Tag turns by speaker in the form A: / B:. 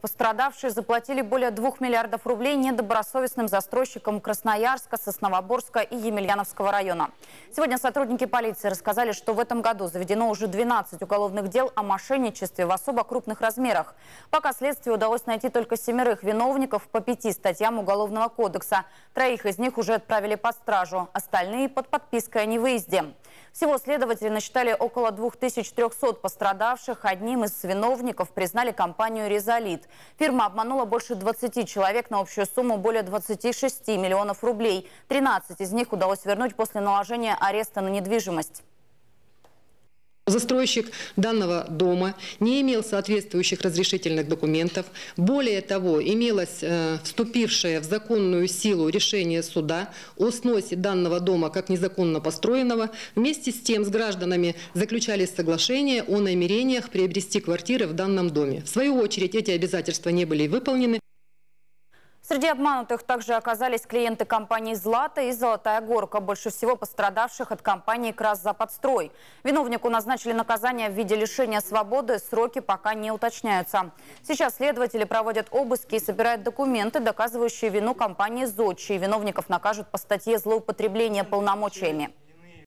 A: Пострадавшие заплатили более 2 миллиардов рублей недобросовестным застройщикам Красноярска, Сосновоборска и Емельяновского района. Сегодня сотрудники полиции рассказали, что в этом году заведено уже 12 уголовных дел о мошенничестве в особо крупных размерах. Пока следствию удалось найти только семерых виновников по пяти статьям Уголовного кодекса. Троих из них уже отправили под стражу, остальные под подпиской о невыезде. Всего следователи насчитали около 2300 пострадавших. Одним из виновников признали компанию «Резолит». Фирма обманула больше 20 человек на общую сумму более 26 миллионов рублей. 13 из них удалось вернуть после наложения ареста на недвижимость.
B: Застройщик данного дома не имел соответствующих разрешительных документов. Более того, имелось э, вступившее в законную силу решение суда о сносе данного дома как незаконно построенного. Вместе с тем с гражданами заключались соглашения о намерениях приобрести квартиры в данном доме. В свою очередь эти обязательства не были выполнены.
A: Среди обманутых также оказались клиенты компании «Злата» и «Золотая горка», больше всего пострадавших от компании «Красзаподстрой». Виновнику назначили наказание в виде лишения свободы, сроки пока не уточняются. Сейчас следователи проводят обыски и собирают документы, доказывающие вину компании «Зодчи». Виновников накажут по статье «Злоупотребление полномочиями».